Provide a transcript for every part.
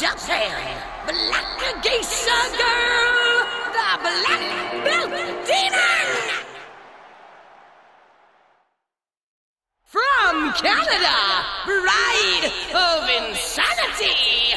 Japan, Black Geisha Girl, the Black Belt Demon! From Canada, Bride of Insanity,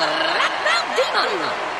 Rataldemon. Demon.